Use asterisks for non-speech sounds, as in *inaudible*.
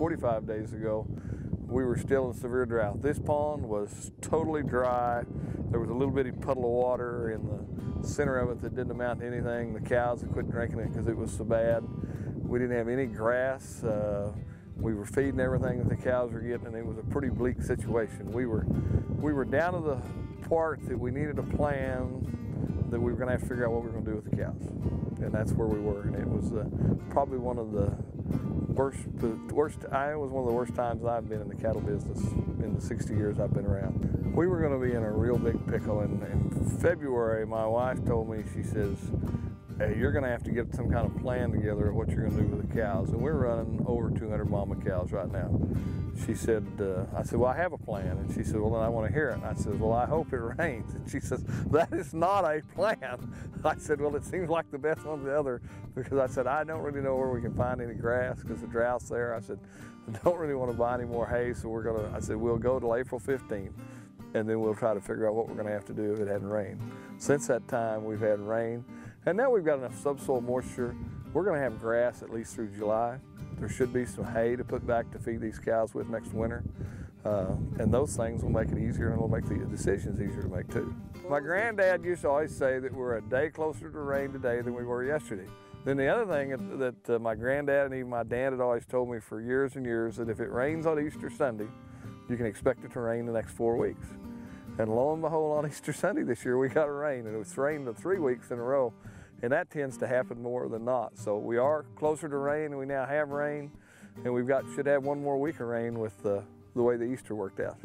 45 days ago, we were still in severe drought. This pond was totally dry. There was a little bitty puddle of water in the center of it that didn't amount to anything. The cows quit drinking it because it was so bad. We didn't have any grass. Uh, we were feeding everything that the cows were getting, and it was a pretty bleak situation. We were, we were down to the part that we needed a plan that we were going to have to figure out what we were going to do with the cows, and that's where we were. And it was uh, probably one of the worst, the worst. I it was one of the worst times I've been in the cattle business in the 60 years I've been around. We were going to be in a real big pickle. And in February, my wife told me, she says, you're going to have to get some kind of plan together of what you're going to do with the cows. And we're running over 200 mama cows right now. She said, uh, I said, well, I have a plan. And she said, well, then I want to hear it. And I said, well, I hope it *laughs* rains. And she says, that is not a plan. *laughs* I said, well, it seems like the best one of the other because I said, I don't really know where we can find any grass because the drought's there. I said, I don't really want to buy any more hay. So we're going to, I said, we'll go till April 15th and then we'll try to figure out what we're going to have to do if it hadn't rained. Since that time, we've had rain. And now we've got enough subsoil moisture. We're going to have grass at least through July. There should be some hay to put back to feed these cows with next winter. Uh, and those things will make it easier and it'll make the decisions easier to make too. My granddad used to always say that we're a day closer to rain today than we were yesterday. Then the other thing that, that uh, my granddad and even my dad had always told me for years and years that if it rains on Easter Sunday, you can expect it to rain the next four weeks. And lo and behold, on *laughs* Easter Sunday this year, we got a rain, and it was rained the three weeks in a row, and that tends to happen more than not. So we are closer to rain, and we now have rain, and we've got should have one more week of rain with the, the way the Easter worked out.